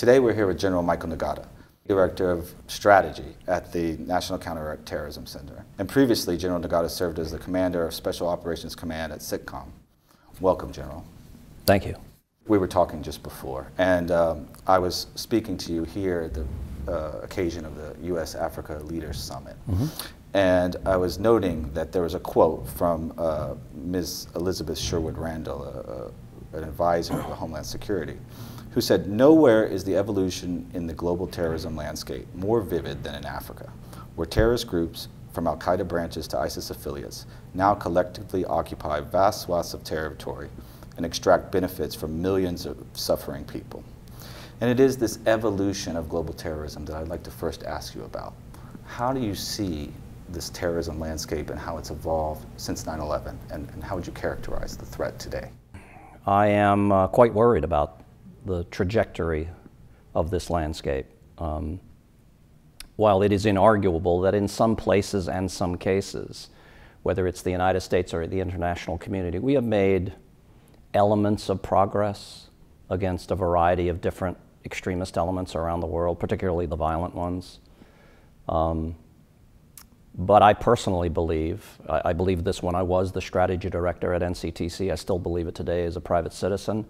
Today we're here with General Michael Nagata, Director of Strategy at the National Counterterrorism Center. And previously, General Nagata served as the Commander of Special Operations Command at CENTCOM. Welcome, General. Thank you. We were talking just before, and um, I was speaking to you here at the uh, occasion of the U.S. Africa Leaders Summit. Mm-hmm. And I was noting that there was a quote from uh, Ms. Elizabeth Sherwood Randall, uh, an advisor the Homeland Security, who said, Nowhere is the evolution in the global terrorism landscape more vivid than in Africa, where terrorist groups, from Al Qaeda branches to ISIS affiliates, now collectively occupy vast swaths of territory and extract benefits from millions of suffering people. And it is this evolution of global terrorism that I'd like to first ask you about. How do you see this terrorism landscape and how it's evolved since 9 11? And, and, how would you characterize the threat today? I am uh, quite worried about the trajectory of this landscape. Um, while it is inarguable that in some places and some cases, whether it's the United States or the international community, we have made elements of progress against a variety of different extremist elements around the world, particularly the violent ones. Um, but I personally believe, I, I, believe this when I was the strategy director at NCTC, I still believe it today as a private citizen.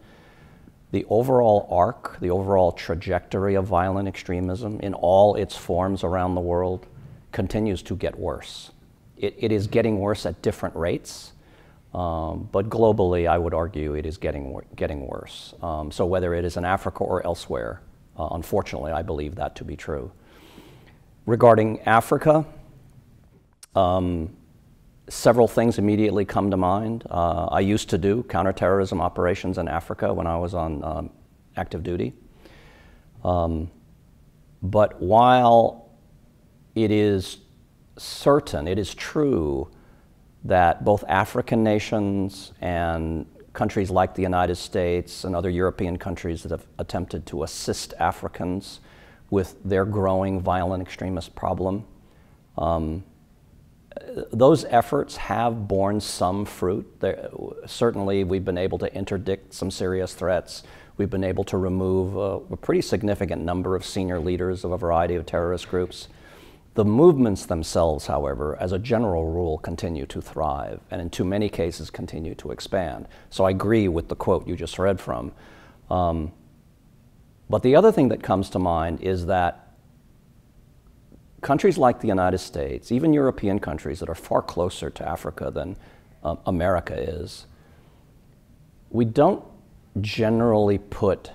The overall arc, the overall trajectory of violent extremism in all its forms around the world continues to get worse. it, it is getting worse at different rates. Um, but globally, I would argue it is getting, getting worse. Um, so whether it is in Africa or elsewhere, uh, unfortunately, I believe that to be true. Regarding Africa, um, several things immediately come to mind. Uh, I used to do counterterrorism operations in Africa when I was on um, active duty. Um, but while it is certain, it is true that both African nations and countries like the United States and other European countries that have attempted to assist Africans with their growing violent extremist problem. Um, those efforts have borne some fruit. There, certainly, we've been able to interdict some serious threats. We've been able to remove a, a pretty significant number of senior leaders of a variety of terrorist groups. The movements themselves, however, as a general rule, continue to thrive and in too many cases continue to expand. So I agree with the quote you just read from. Um, but the other thing that comes to mind is that countries like the United States, even European countries that are far closer to Africa than uh, America is, we don't generally put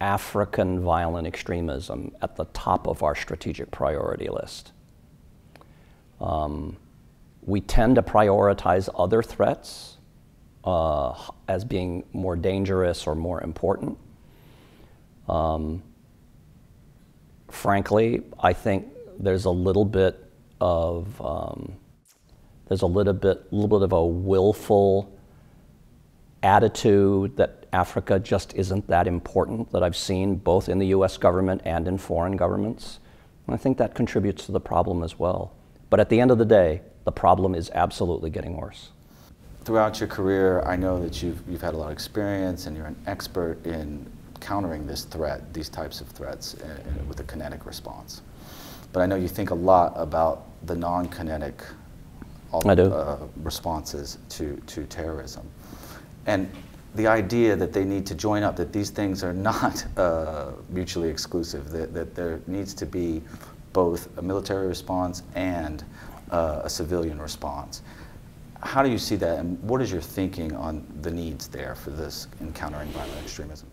African violent extremism at the top of our strategic priority list. Um, we tend to prioritize other threats uh, as being more dangerous or more important. Um, frankly, I think there's a little bit of um, there's a little bit, little bit of a willful attitude that Africa just isn't that important that I've seen both in the U.S. government and in foreign governments. And I think that contributes to the problem as well. But at the end of the day, the problem is absolutely getting worse. Throughout your career, I know that you've, you've had a lot of experience and you're an expert in countering this threat, these types of threats, in, with a kinetic response. But I know you think a lot about the non-kinetic uh, responses to, to terrorism. And the idea that they need to join up, that these things are not uh, mutually exclusive, that, that there needs to be both a military response and uh, a civilian response. How do you see that, and what is your thinking on the needs there for this encountering violent extremism?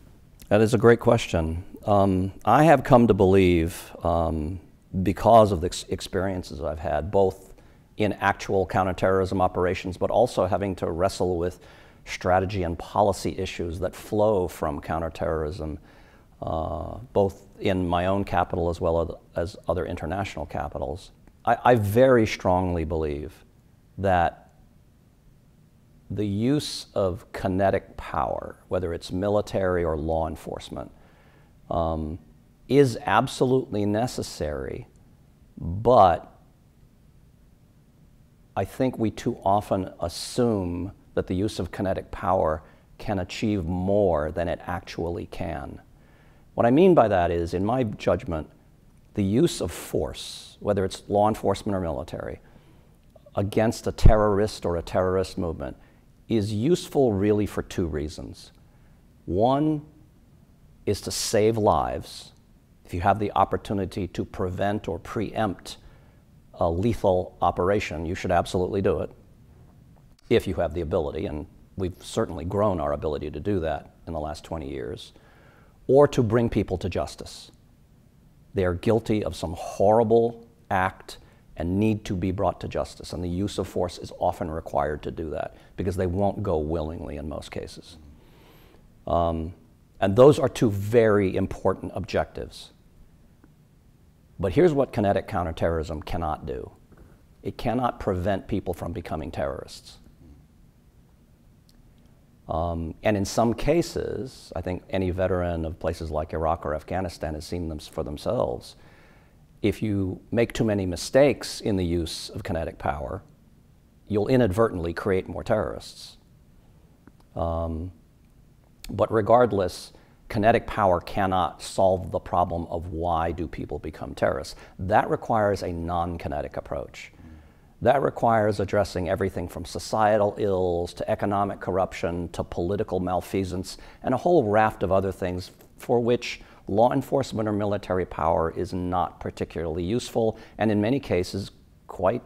That is a great question. Um, I have come to believe, um, because of the ex experiences I've had, both in actual counterterrorism operations, but also having to wrestle with strategy and policy issues that flow from counterterrorism, uh, both in my own capital as well as other international capitals. I, I very strongly believe that the use of kinetic power, whether it's military or law enforcement, um, is absolutely necessary, but I think we too often assume that the use of kinetic power can achieve more than it actually can. What I mean by that is, in my judgment, the use of force, whether it's law enforcement or military, against a terrorist or a terrorist movement is useful really for two reasons. One is to save lives. If you have the opportunity to prevent or preempt a lethal operation, you should absolutely do it if you have the ability, and we've certainly grown our ability to do that in the last 20 years, or to bring people to justice. They are guilty of some horrible act and need to be brought to justice. And the use of force is often required to do that because they won't go willingly in most cases. Um, and those are two very important objectives. But here's what kinetic counterterrorism cannot do it cannot prevent people from becoming terrorists. Um, and in some cases, I think any veteran of places like Iraq or Afghanistan has seen them for themselves if you make too many mistakes in the use of kinetic power, you'll inadvertently create more terrorists. Um, but regardless, kinetic power cannot solve the problem of why do people become terrorists. That requires a non-kinetic approach. That requires addressing everything from societal ills to economic corruption to political malfeasance and a whole raft of other things for which law enforcement or military power is not particularly useful and in many cases quite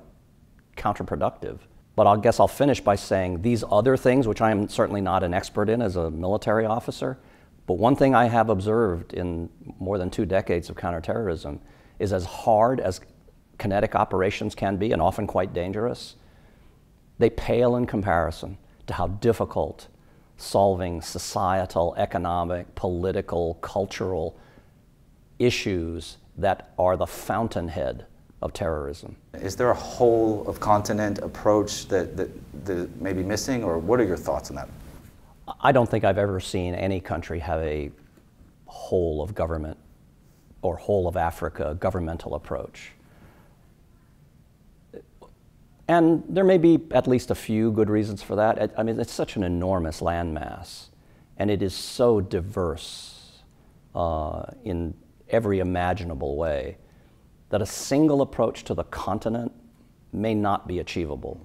counterproductive. But I guess I'll finish by saying these other things, which I am certainly not an expert in as a military officer, but one thing I have observed in more than two decades of counterterrorism is as hard as kinetic operations can be, and often quite dangerous, they pale in comparison to how difficult solving societal, economic, political, cultural issues that are the fountainhead of terrorism. Is there a whole of continent approach that, that, that may be missing, or what are your thoughts on that? I don't think I've ever seen any country have a whole of government or whole of Africa governmental approach. And there may be at least a few good reasons for that. I mean, it's such an enormous landmass, and it is so diverse uh, in every imaginable way that a single approach to the continent may not be achievable.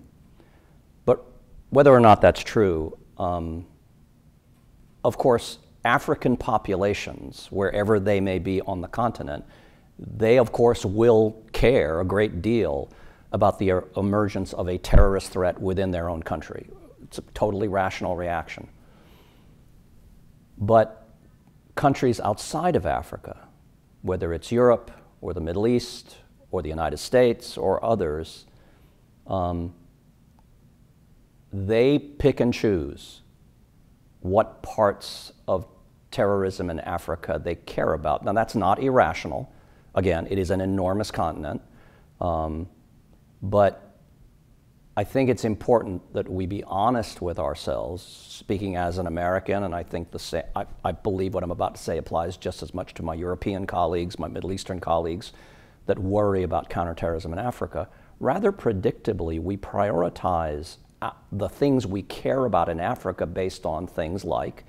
But whether or not that's true, um, of course, African populations, wherever they may be on the continent, they of course will care a great deal about the emergence of a terrorist threat within their own country. It's a totally rational reaction. But countries outside of Africa, whether it's Europe or the Middle East or the United States or others, um, they pick and choose what parts of terrorism in Africa they care about. Now, that's not irrational. Again, it is an enormous continent. Um, but I think it's important that we be honest with ourselves, speaking as an American, and I think the sa- I, I believe what I'm about to say applies just as much to my European colleagues, my Middle Eastern colleagues that worry about counterterrorism in Africa. Rather predictably, we prioritize the things we care about in Africa based on things like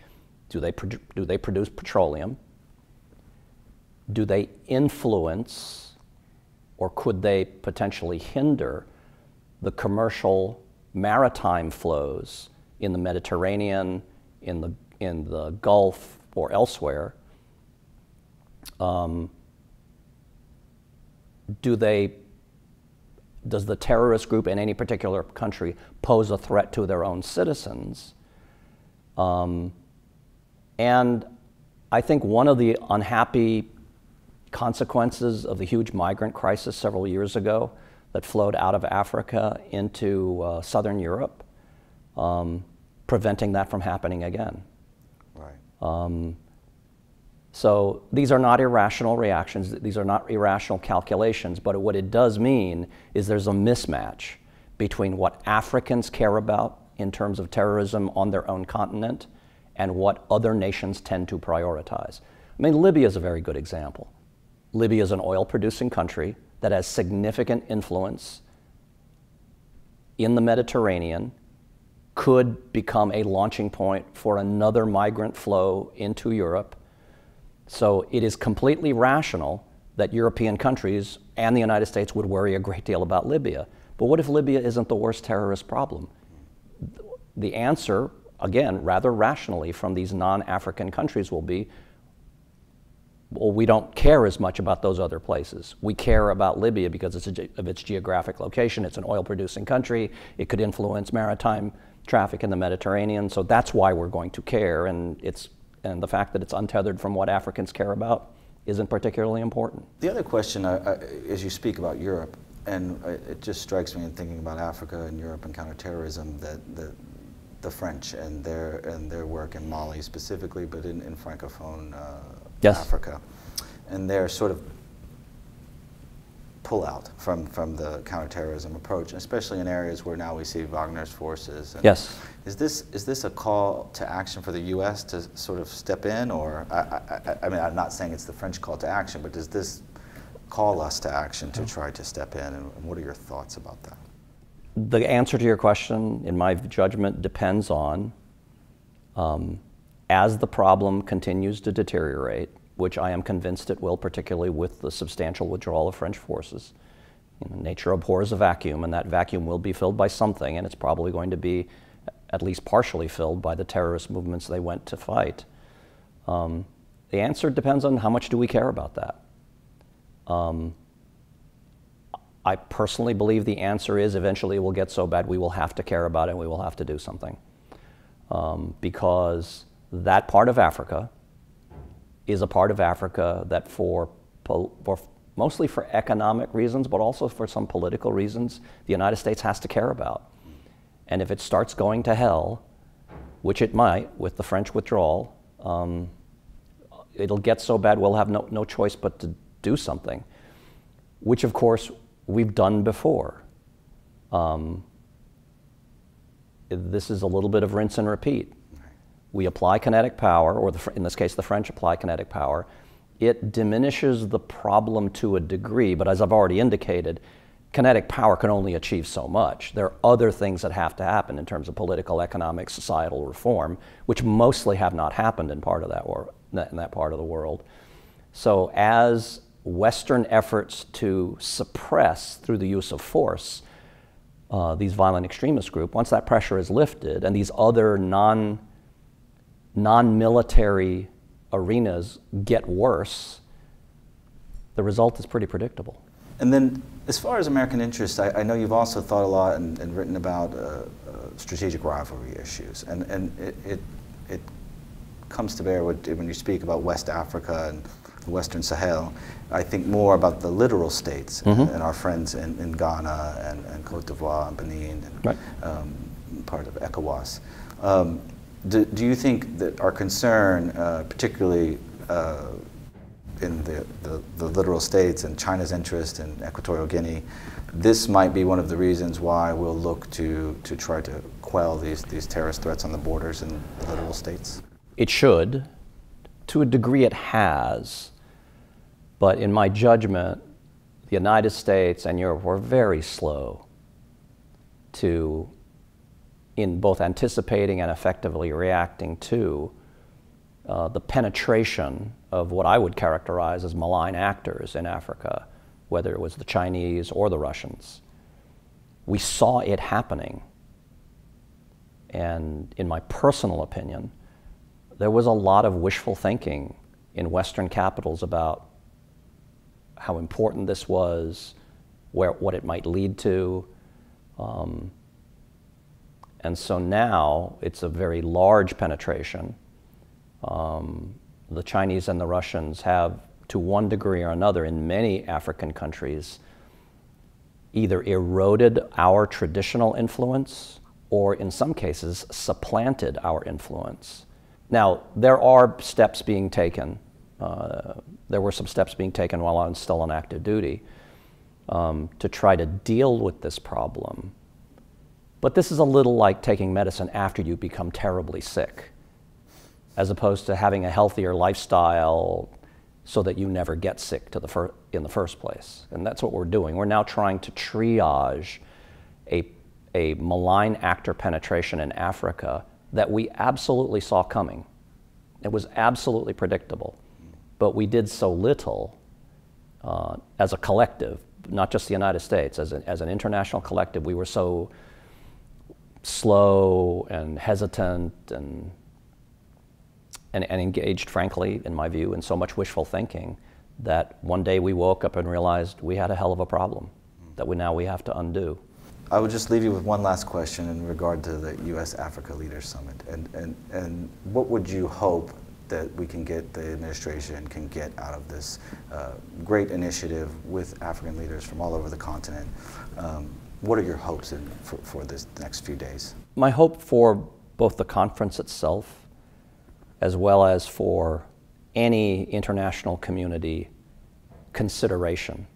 do they, do they produce petroleum? Do they influence or could they potentially hinder the commercial maritime flows in the Mediterranean, in the, in the Gulf, or elsewhere? Um, do they, does the terrorist group in any particular country pose a threat to their own citizens? Um, and I think one of the unhappy consequences of the huge migrant crisis several years ago that flowed out of Africa into uh, southern Europe, um, preventing that from happening again. Right. Um, so these are not irrational reactions, these are not irrational calculations, but what it does mean is there's a mismatch between what Africans care about in terms of terrorism on their own continent and what other nations tend to prioritize. I mean, Libya is a very good example. Libya is an oil producing country that has significant influence in the Mediterranean, could become a launching point for another migrant flow into Europe. So it is completely rational that European countries and the United States would worry a great deal about Libya. But what if Libya isn't the worst terrorist problem? The answer, again, rather rationally from these non African countries will be well, we don't care as much about those other places. We care about Libya because of its geographic location. It's an oil producing country. It could influence maritime traffic in the Mediterranean. So that's why we're going to care. And, it's, and the fact that it's untethered from what Africans care about isn't particularly important. The other question, uh, as you speak about Europe, and it just strikes me in thinking about Africa and Europe and counterterrorism that the, the French and their, and their work in Mali specifically, but in, in Francophone uh, yes. Africa. And their sort of pull out from, from the counterterrorism approach, especially in areas where now we see Wagner's forces. And yes. Is this, is this a call to action for the U.S. to sort of step in? Or, I, I, I mean, I'm not saying it's the French call to action, but does this call us to action to try to step in? And what are your thoughts about that? The answer to your question, in my judgment, depends on um, as the problem continues to deteriorate, which I am convinced it will, particularly with the substantial withdrawal of French forces. You know, nature abhors a vacuum, and that vacuum will be filled by something, and it's probably going to be at least partially filled by the terrorist movements they went to fight. Um, the answer depends on how much do we care about that. Um, I personally believe the answer is eventually it will get so bad we will have to care about it and we will have to do something. Um, because that part of Africa is a part of Africa that, for, for, mostly for economic reasons, but also for some political reasons, the United States has to care about. And if it starts going to hell, which it might with the French withdrawal, um, it'll get so bad we'll have no, no choice but to do something, which of course we've done before. Um, this is a little bit of rinse and repeat we apply kinetic power, or the, in this case, the French apply kinetic power, it diminishes the problem to a degree, but as I've already indicated, kinetic power can only achieve so much. There are other things that have to happen in terms of political, economic, societal reform, which mostly have not happened in part of that, or, in that part of the world. So as Western efforts to suppress through the use of force uh, these violent extremist groups, once that pressure is lifted and these other non non military arenas get worse, the result is pretty predictable. And then, as far as American interests, I, I know you've also thought a lot and, and written about uh, uh, strategic rivalry issues. And, and it, it, it comes to bear when you speak about West Africa and the Western Sahel. I think more about the littoral states mm -hmm. and, mm-hmm. and, our friends in, in Ghana and, and, Cote d'Ivoire and Benin and right. um, part of ECOWAS. Um, do, do you think that our concern, uh, particularly uh, in the, the, the, littoral states and China's interest in Equatorial Guinea, this might be one of the reasons why we'll look to, to try to quell these, these terrorist threats on the borders in the littoral states? It should. To a degree, it has. But in my judgment, the United States and Europe were very slow to in both anticipating and effectively reacting to uh, the penetration of what I would characterize as malign actors in Africa, whether it was the Chinese or the Russians. We saw it happening. And in my personal opinion, there was a lot of wishful thinking in Western capitals about how important this was, where, what it might lead to. Um, and so now it's a very large penetration. Um, the Chinese and the Russians have, to one degree or another, in many African countries, either eroded our traditional influence or, in some cases, supplanted our influence. Now, there are steps being taken. Uh, there were some steps being taken while I was still on active duty um, to try to deal with this problem. But this is a little like taking medicine after you become terribly sick, as opposed to having a healthier lifestyle so that you never get sick the in the first place. And that's what we're doing. We're now trying to triage a, a malign actor penetration in Africa that we absolutely saw coming. It was absolutely predictable. but we did so little uh, as a collective, not just the United States, as, a, as an international collective, we were so slow and hesitant and, and, and engaged, frankly, in my view, in so much wishful thinking that one day we woke up and realized we had a hell of a problem that we now we have to undo. I would just leave you with one last question in regard to the U.S. Africa Leaders Summit. And, and, and what would you hope that we can get, the administration can get out of this uh, great initiative with African leaders from all over the continent? Um, what are your hopes in, for, for this next few days? My hope for both the conference itself as well as for any international community consideration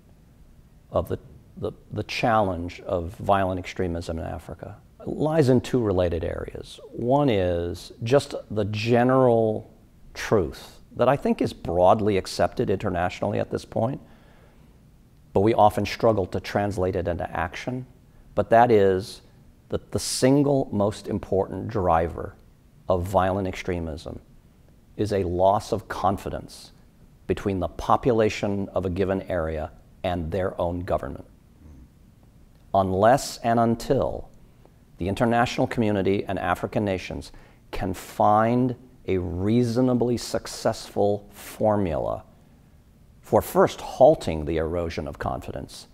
of the, the, the, challenge of violent extremism in Africa lies in two related areas. One is just the general truth that I think is broadly accepted internationally at this point, but we often struggle to translate it into action. But that is that the single most important driver of violent extremism is a loss of confidence between the population of a given area and their own government. Unless and until the international community and African nations can find a reasonably successful formula for first halting the erosion of confidence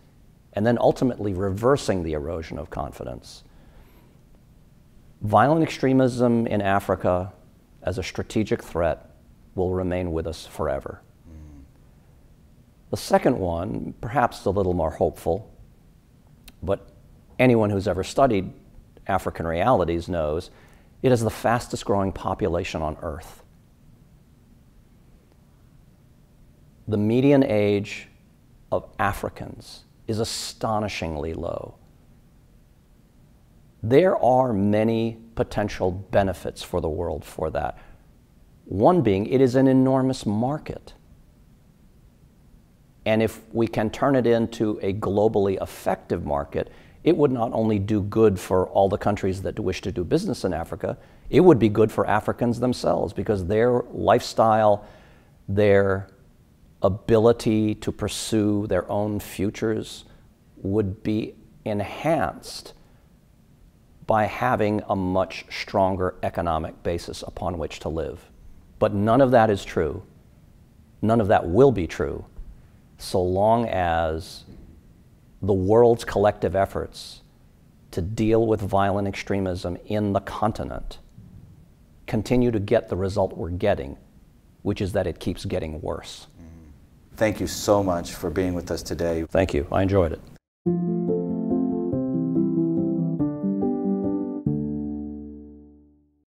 and then ultimately reversing the erosion of confidence. Violent extremism in Africa as a strategic threat will remain with us forever. Mm. The second one, perhaps a little more hopeful, but anyone who's ever studied African realities knows it is the fastest growing population on earth. The median age of Africans is astonishingly low. There are many potential benefits for the world for that. One being, it is an enormous market. And if we can turn it into a globally effective market, it would not only do good for all the countries that wish to do business in Africa, it would be good for Africans themselves because their lifestyle, their ability to pursue their own futures would be enhanced by having a much stronger economic basis upon which to live. But none of that is true. None of that will be true so long as the world's collective efforts to deal with violent extremism in the continent continue to get the result we're getting, which is that it keeps getting worse. Thank you so much for being with us today. Thank you. I enjoyed it.